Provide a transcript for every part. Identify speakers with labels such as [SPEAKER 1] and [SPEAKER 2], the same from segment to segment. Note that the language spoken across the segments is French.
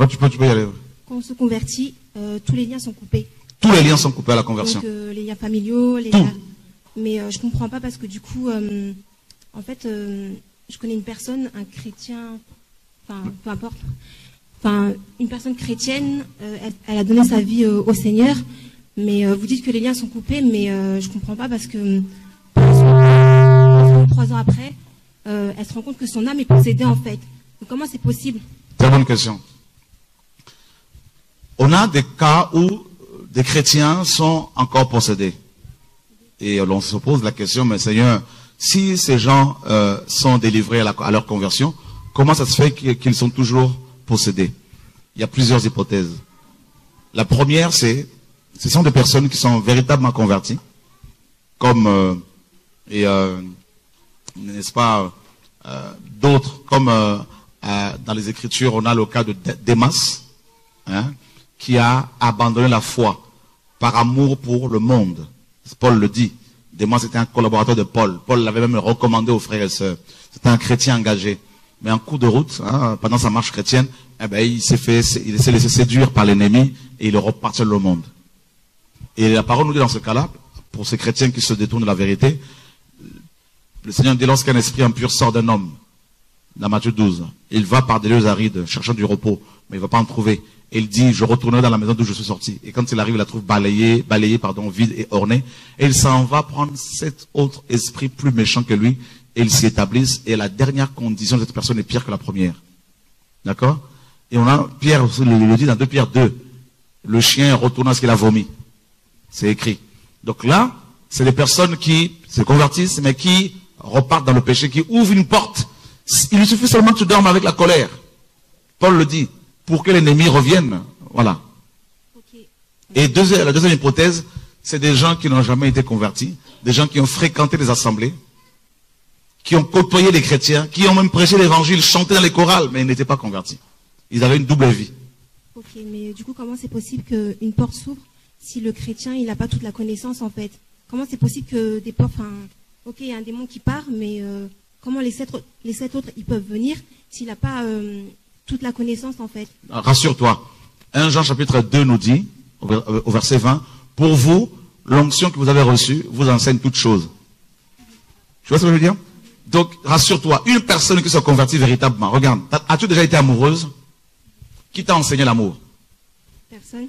[SPEAKER 1] Non, tu peux, tu peux y aller.
[SPEAKER 2] Quand on se convertit, euh, tous les liens sont coupés.
[SPEAKER 1] Tous les liens sont coupés à la conversion.
[SPEAKER 2] Donc euh, les liens familiaux, les
[SPEAKER 1] Tout.
[SPEAKER 2] liens- Mais euh, je comprends pas parce que du coup, euh, en fait, je connais une personne, un chrétien, enfin, peu importe, enfin, une personne chrétienne, elle, elle a donné sa vie au Seigneur, mais vous dites que les liens sont coupés, mais je comprends pas parce que trois ans après, elle se rend compte que son âme est possédée en fait. Donc, comment c'est possible?
[SPEAKER 1] Très bonne question. On a des cas où des chrétiens sont encore possédés. Et l'on se pose la question, mais Seigneur, si ces gens euh, sont délivrés à, leur conversion, comment ça se fait qu'ils sont toujours possédés? Il y a plusieurs hypothèses. La première, c'est, ce sont des personnes qui sont véritablement converties, comme, euh, euh, n'est-ce pas, euh, d'autres, comme euh, euh, dans les Écritures, on a le cas de Dé- Démas, hein, qui a abandonné la foi par amour pour le monde. Paul le dit. Démas était un collaborateur de Paul. Paul l'avait même recommandé aux frères et sœurs. C'était un chrétien engagé. Mais en cours de route, hein, pendant sa marche chrétienne, eh ben, il s'est fait, il s'est laissé séduire par l'ennemi et il est reparti le monde. Et la parole nous dit dans ce cas-là, pour ces chrétiens qui se détournent de la vérité, le Seigneur dit lorsqu'un esprit impur sort d'un homme, dans Matthieu 12, il va par des lieux arides, cherchant du repos, mais il va pas en trouver. Il dit, je retournerai dans la maison d'où je suis sorti. Et quand il arrive, il la trouve balayée, balayée, pardon, vide et ornée. Et il s'en va prendre cet autre esprit plus méchant que lui, et ils s'y établissent. Et la dernière condition de cette personne est pire que la première. D'accord? Et on a, Pierre le, le dit dans 2 Pierre 2, le chien retourne à ce qu'il a vomi. C'est écrit. Donc là, c'est des personnes qui se convertissent, mais qui repartent dans le péché, qui ouvrent une porte. Il lui suffit seulement que tu dormes avec la colère. Paul le dit, pour que l'ennemi revienne. Voilà. Et deuxième- la deuxième hypothèse, c'est des gens qui n'ont jamais été convertis, des gens qui ont fréquenté les assemblées, qui ont côtoyé les chrétiens, qui ont même prêché l'évangile, chanté dans les chorales, mais ils n'étaient pas convertis. Ils avaient une double vie.
[SPEAKER 2] Ok, mais du coup, comment c'est possible qu'une porte s'ouvre si le chrétien, il n'a pas toute la connaissance, en fait? Comment c'est possible que des portes... Enfin, ok, il y a un démon qui part, mais euh, comment les sept, autres- les sept autres, ils peuvent venir s'il n'a pas euh, toute la connaissance, en fait
[SPEAKER 1] Rassure-toi. 1 Jean chapitre 2 nous dit, au au verset 20, pour vous, l'onction que vous avez reçue vous enseigne toutes choses. Tu vois ce que je veux dire? Donc, rassure-toi, une personne qui se convertit véritablement, regarde, as-tu déjà été amoureuse? Qui t'a enseigné l'amour?
[SPEAKER 2] Personne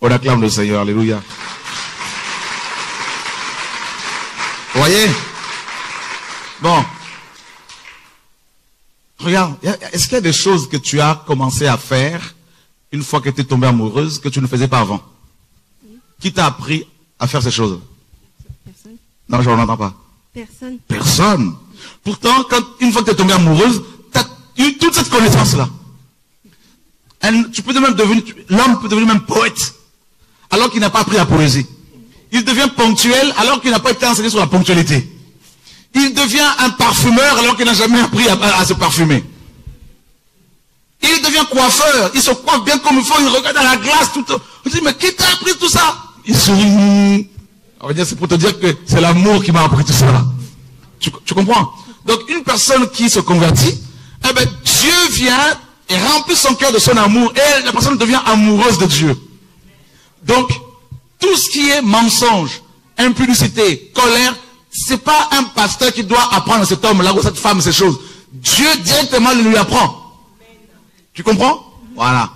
[SPEAKER 1] On acclame le Seigneur, alléluia. Vous voyez? Bon. Regarde, est-ce qu'il y a des choses que tu as commencé à faire une fois que tu es tombée amoureuse que tu ne faisais pas avant? Qui t'a appris à faire ces choses?
[SPEAKER 2] Personne
[SPEAKER 1] Non, je n'en entends pas.
[SPEAKER 2] Personne
[SPEAKER 1] Personne. Pourtant, quand, une fois que tu es tombée amoureuse, tu as eu toute cette connaissance-là. Tu peux même devenir, l'homme peut devenir même poète, alors qu'il n'a pas appris la poésie. Il devient ponctuel, alors qu'il n'a pas été enseigné sur la ponctualité. Il devient un parfumeur, alors qu'il n'a jamais appris à, se parfumer. Il devient coiffeur, il se coiffe bien comme il faut, il regarde dans la glace tout. On dit, mais qui t'a appris tout ça? Il sourit. On va dire, c'est pour te dire que c'est l'amour qui m'a appris tout ça. Tu, tu comprends? Donc une personne qui se convertit, eh ben, Dieu vient et remplit son cœur de son amour et la personne devient amoureuse de Dieu. Donc, tout ce qui est mensonge, impudicité, colère, c'est pas un pasteur qui doit apprendre à cet homme-là ou cette femme ces choses. Dieu directement lui apprend. Tu comprends? Voilà.